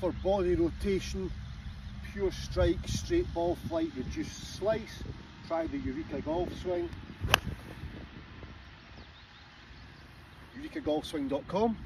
for body rotation, pure strike, straight ball flight, reduced slice, try the Eureka Golf Swing. EurekaGolfSwing.com